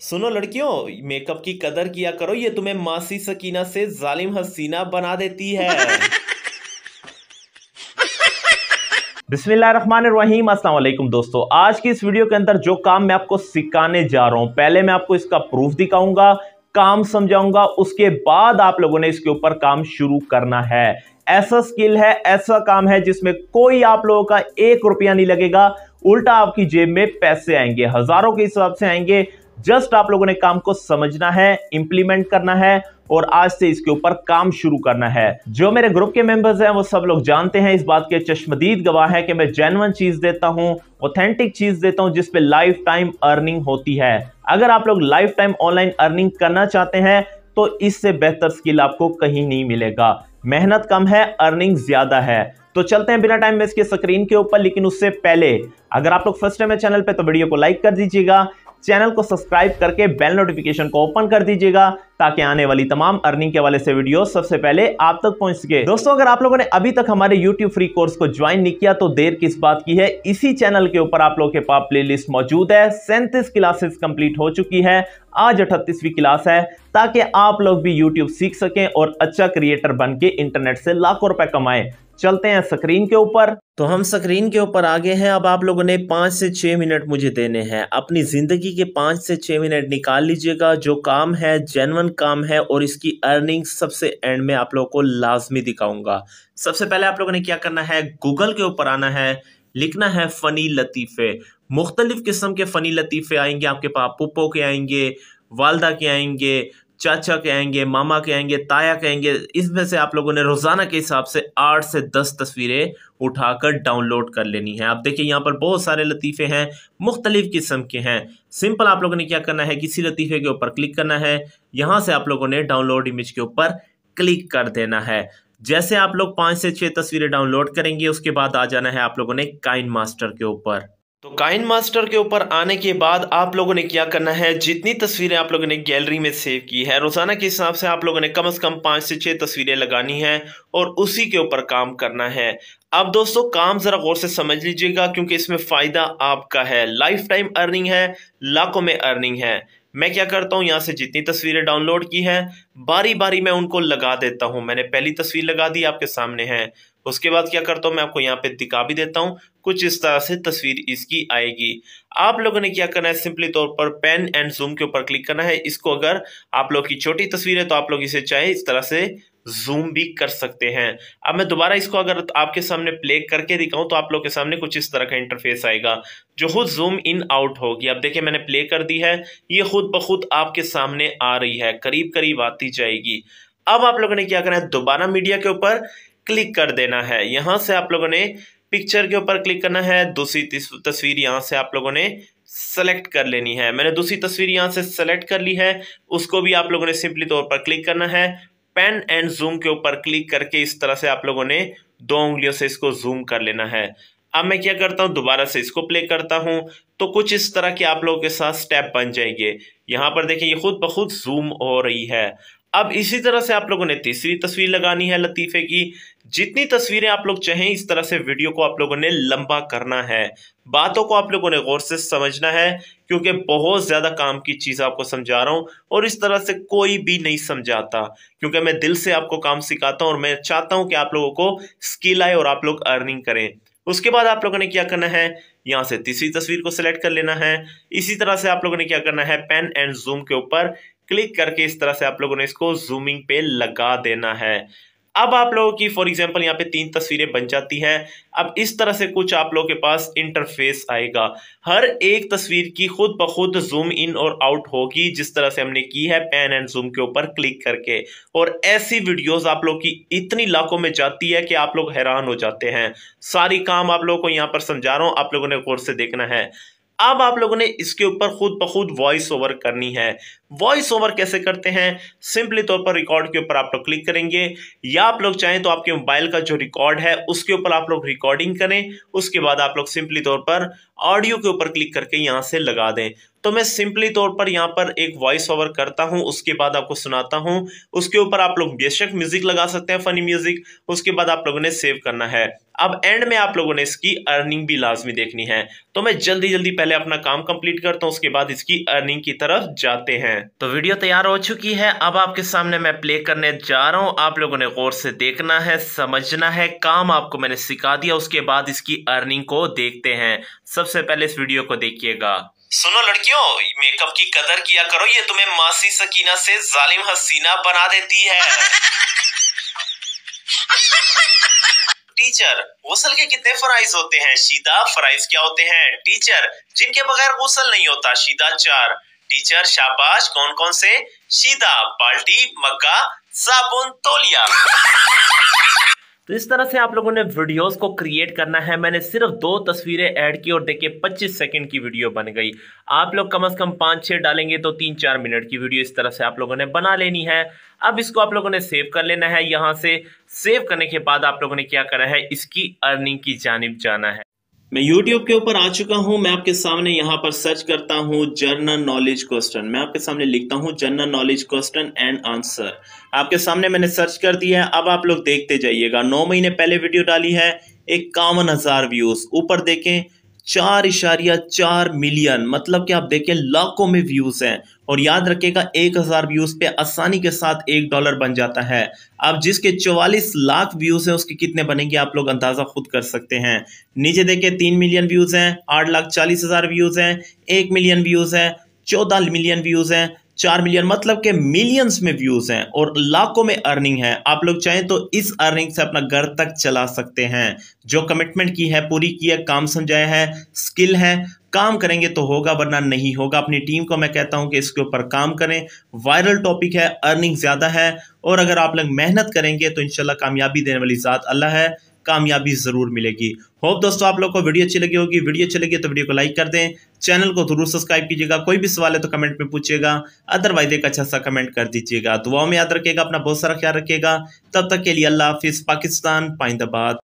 सुनो लड़कियों मेकअप की कदर किया करो, ये तुम्हें मासी सकीना से जालिम हसीना बना देती है। बिस्मिल्लाहिर्रहमानिर्रहीम अस्सलाम वालेकुम दोस्तों। आज की इस वीडियो के अंदर जो काम मैं आपको सिखाने जा रहा हूँ, पहले मैं आपको इसका प्रूफ दिखाऊँगा, काम समझाऊँगा, उसके बाद आप लोगों ने इसके ऊपर काम शुरू करना है। ऐसा स्किल है, ऐसा काम है जिसमें कोई आप लोगों का एक रुपया नहीं लगेगा, उल्टा आपकी जेब में पैसे आएँगे, हज़ारों के हिसाब से आएँगे जस्ट आप लोगों ने काम को समझना है इंप्लीमेंट करना है और आज से इसके ऊपर काम शुरू करना है। जो मेरे ग्रुप के मेंबर्स हैं, वो सब लोग जानते हैं इस बात के, चश्मदीद गवाह है कि मैं जेनवन चीज़ देता हूँ ऑथेंटिक चीज़ देता हूँ जिसपे लाइफ टाइम अर्निंग होती है। अगर आप लोग लाइफ टाइम ऑनलाइन अर्निंग करना चाहते हैं तो इससे बेहतर स्किल आपको कहीं नहीं मिलेगा। मेहनत कम है अर्निंग ज़्यादा है। तो चलते हैं बिना टाइम में इसके स्क्रीन के ऊपर, लेकिन उससे पहले, अगर आप लोग फ़र्स्ट टाइम है चैनल पे तो वीडियो को लाइक कर दीजिएगा। चैनल को सब्सक्राइब करके बेल नोटिफिकेशन को ओपन कर दीजिएगा ताकि आने वाली तमाम अर्निंग के वाले से वीडियो सबसे पहले आप तक पहुँच सके। दोस्तों, अगर आप लोगों ने अभी तक हमारे यूट्यूब फ्री कोर्स को ज्वाइन नहीं किया तो देर किस बात की है? इसी चैनल के ऊपर आप लोगों के पास प्लेलिस्ट मौजूद है। सैंतीस क्लासेस कंप्लीट हो चुकी है। आज अठतीसवीं क्लास है, ताकि आप लोग भी यूट्यूब सीख सकें और अच्छा क्रिएटर बन के इंटरनेट से लाखों रुपए कमाएँ। चलते हैं स्क्रीन के ऊपर। तो हम स्क्रीन के ऊपर आगे हैं। अब आप लोगों ने पाँच से छः मिनट मुझे देने हैं। अपनी ज़िंदगी के पाँच से छः मिनट निकाल लीजिएगा। जो काम है जेनवन काम है और इसकी अर्निंग सबसे एंड में आप लोगों को लाजमी दिखाऊँगा। सबसे पहले आप लोगों ने क्या करना है? गूगल के ऊपर आना है। लिखना है फ़नी लतीफ़े। मुख्तलिफ़ किस्म के फ़नी लतीफ़े आएँगे। आपके पास पुप्पो के आएँगे, वालदा के आएँगे चाचा कहेंगे, मामा कहेंगे, ताया कहेंगे, इसमें से आप लोगों ने रोज़ाना के हिसाब से आठ से दस तस्वीरें उठाकर डाउनलोड कर लेनी है। आप देखिए, यहाँ पर बहुत सारे लतीफ़े हैं, मुख्तलिफ़ किस्म के हैं। सिंपल आप लोगों ने क्या करना है, किसी लतीफ़े के ऊपर क्लिक करना है। यहाँ से आप लोगों ने डाउनलोड इमेज के ऊपर क्लिक कर देना है। जैसे आप लोग पाँच से छः तस्वीरें डाउनलोड करेंगे, उसके बाद आ जाना है आप लोगों ने काइन मास्टर के ऊपर। तो काइन मास्टर के ऊपर आने के बाद आप लोगों ने क्या करना है? जितनी तस्वीरें आप लोगों ने गैलरी में सेव की है, रोज़ाना के हिसाब से आप लोगों ने कम से कम पाँच से छः तस्वीरें लगानी है और उसी के ऊपर काम करना है। अब दोस्तों, काम जरा गौर से समझ लीजिएगा, क्योंकि इसमें फ़ायदा आपका है। लाइफ टाइम अर्निंग है, लाखों में अर्निंग है। मैं क्या करता हूँ? यहाँ से जितनी तस्वीरें डाउनलोड की है बारी बारी मैं उनको लगा देता हूँ। मैंने पहली तस्वीर लगा दी, आपके सामने है। उसके बाद क्या करता हूँ, मैं आपको यहाँ पे दिखा भी देता हूँ। कुछ इस तरह से तस्वीर इसकी आएगी। आप लोगों ने क्या करना है, सिंपली तौर पर पेन एंड जूम के ऊपर क्लिक करना है। इसको अगर आप लोग की छोटी तस्वीर है तो आप लोग इसे चाहे इस तरह से जूम भी कर सकते हैं। अब मैं दोबारा इसको अगर आपके सामने प्ले करके दिखाऊँ तो आप लोग के सामने कुछ इस तरह का इंटरफेस आएगा, जो खुद जूम इन आउट होगी। अब देखिए, मैंने प्ले कर दी है। ये खुद ब खुद आपके सामने आ रही है करीब करीब आती जाएगी। अब आप लोगों ने क्या करना है, दोबारा मीडिया के ऊपर क्लिक कर देना है। यहाँ से आप लोगों ने पिक्चर के ऊपर क्लिक करना है। दूसरी तस्वीर यहाँ से आप लोगों ने सेलेक्ट कर लेनी है। मैंने दूसरी तस्वीर यहाँ से सेलेक्ट कर ली है। उसको भी आप लोगों ने सिंपली तौर पर क्लिक करना है। पेन एंड जूम के ऊपर क्लिक करके इस तरह से आप लोगों ने दो उंगलियों से इसको जूम कर लेना है। अब मैं क्या करता हूँ? दोबारा से इसको प्ले करता हूँ। तो कुछ इस तरह के आप लोगों के साथ स्टेप बन जाएँगे। यहाँ पर देखिए, ये खुद ब खुद जूम हो रही है। अब इसी तरह से आप लोगों ने तीसरी तस्वीर लगानी है लतीफे की। जितनी तस्वीरें आप लोग चाहें, इस तरह से वीडियो को आप लोगों ने लंबा करना है। बातों को आप लोगों ने गौर से समझना है, क्योंकि बहुत ज़्यादा काम की चीज़ आपको समझा रहा हूँ, और इस तरह से कोई भी नहीं समझाता, क्योंकि मैं दिल से आपको काम सिखाता हूँ, और मैं चाहता हूँ कि आप लोगों को स्किल आए और आप लोग अर्निंग करें। उसके बाद आप लोगों ने क्या करना है, यहाँ से तीसरी तस्वीर को सिलेक्ट कर लेना है। इसी तरह से आप लोगों ने क्या करना है, पेन एंड जूम के ऊपर क्लिक करके इस तरह से आप लोगों ने इसको जूमिंग पे लगा देना है। अब आप लोगों की फॉर एग्जांपल यहाँ पे तीन तस्वीरें बन जाती हैं। अब इस तरह से कुछ आप लोगों के पास इंटरफेस आएगा। हर एक तस्वीर की खुद ब खुद जूम इन और आउट होगी, जिस तरह से हमने की है पेन एंड जूम के ऊपर क्लिक करके। और ऐसी वीडियोस आप लोग की इतनी लाखों में जाती है कि आप लोग हैरान हो जाते हैं। सारी काम आप लोगों को यहाँ पर समझा रहा हूँ, आप लोगों ने गौर से देखना है। अब आप लोगों ने इसके ऊपर खुद ब खुद वॉइस ओवर करनी है। वॉइस ओवर कैसे करते हैं? सिंपली तौर पर रिकॉर्ड के ऊपर आप लोग क्लिक करेंगे। या आप लोग चाहें तो आपके मोबाइल का जो रिकॉर्ड है, उसके ऊपर आप लोग रिकॉर्डिंग करें। उसके बाद आप लोग सिंपली तौर पर ऑडियो के ऊपर क्लिक करके यहाँ से लगा दें। तो मैं सिंपली तौर पर यहाँ पर एक वॉइस ओवर करता हूँ। उसके बाद आपको सुनाता हूँ। उसके ऊपर आप लोग बेशक म्यूज़िक लगा सकते हैं फनी म्यूज़िक उसके बाद आप लोगों ने सेव करना है। अब एंड में आप लोगों ने इसकी अर्निंग भी लाजमी देखनी है। तो मैं जल्दी जल्दी पहले अपना काम कंप्लीट करता हूँ, उसके बाद इसकी अर्निंग की तरफ़ जाते हैं। तो वीडियो तैयार हो चुकी है। अब आपके सामने मैं प्ले करने जा रहा हूँ। आप लोगों ने गौर से देखना है, समझना है, काम आपको मैंने सिखा दिया, उसके बाद इसकी अर्निंग को देखते हैं। सबसे पहले इस वीडियो को देखिएगा। सुनो लड़कियों मेकअप की कदर किया करो, ये तुम्हें मासी सकीना से जालिम हसीना बना देती है। टीचर, गुसल के कितने फराइज होते हैं? शीदा फराइज क्या होते हैं? टीचर, जिनके बगैर गुसल नहीं होता शीदा चार। टीचर, शाबाश कौन कौन से? शीदा बाल्टी, मक्का, साबुन, तोलिया। तो इस तरह से आप लोगों ने वीडियोस को क्रिएट करना है। मैंने सिर्फ़ दो तस्वीरें ऐड की और देखिए 25 सेकंड की वीडियो बन गई। आप लोग कम से कम पाँच छः डालेंगे तो तीन चार मिनट की वीडियो इस तरह से आप लोगों ने बना लेनी है। अब इसको आप लोगों ने सेव कर लेना है। यहाँ से सेव करने के बाद आप लोगों ने क्या करा है? इसकी अर्निंग की जानब जाना है। मैं YouTube के ऊपर आ चुका हूँ, मैं आपके सामने यहाँ पर सर्च करता हूँ जर्नल नॉलेज क्वेश्चन मैं आपके सामने लिखता हूँ general knowledge question and answer आपके सामने मैंने सर्च कर दिया है, अब आप लोग देखते जाइएगा। नौ महीने पहले वीडियो डाली है, इक्यावन हज़ार व्यूज़ ऊपर देखें चार इशारिया, चार मिलियन। मतलब कि आप देखें लाखों में व्यूज़ हैं। और याद रखेगा एक हज़ार व्यूज़ पे आसानी के साथ एक डॉलर बन जाता है। अब जिसके चौवालीस लाख व्यूज़ हैं, उसके कितने बनेंगे, आप लोग अंदाज़ा खुद कर सकते हैं। नीचे देखें तीन मिलियन व्यूज़ हैं, आठ लाख चालीस हज़ार व्यूज़ हैं, एक मिलियन व्यूज़ हैं, चौदह मिलियन व्यूज़ हैं चार मिलियन मतलब के मिलियंस में व्यूज़ हैं और लाखों में अर्निंग है। आप लोग चाहें तो इस अर्निंग से अपना घर तक चला सकते हैं। जो कमिटमेंट की है, पूरी की है, काम समझाया है स्किल है, काम करेंगे तो होगा, वरना नहीं होगा। अपनी टीम को मैं कहता हूँ कि इसके ऊपर काम करें। वायरल टॉपिक है अर्निंग ज़्यादा है और अगर आप लोग मेहनत करेंगे तो इंशाल्लाह कामयाबी देने वाली ज़ात अल्लाह है। कामयाबी ज़रूर मिलेगी। होप दोस्तों आप लोग को वीडियो अच्छी लगी होगी। वीडियो अच्छी लगी तो वीडियो को लाइक कर दें। चैनल को ज़रूर सब्सक्राइब कीजिएगा। कोई भी सवाल है तो कमेंट में पूछिएगा। अदरवाइज़ एक अच्छा सा कमेंट कर दीजिएगा। दुआओं में याद रखिएगा, अपना बहुत सारा ख्याल रखिएगा। तब तक के लिए अल्लाह हाफिज़, पाकिस्तान, पाइंदाबाद।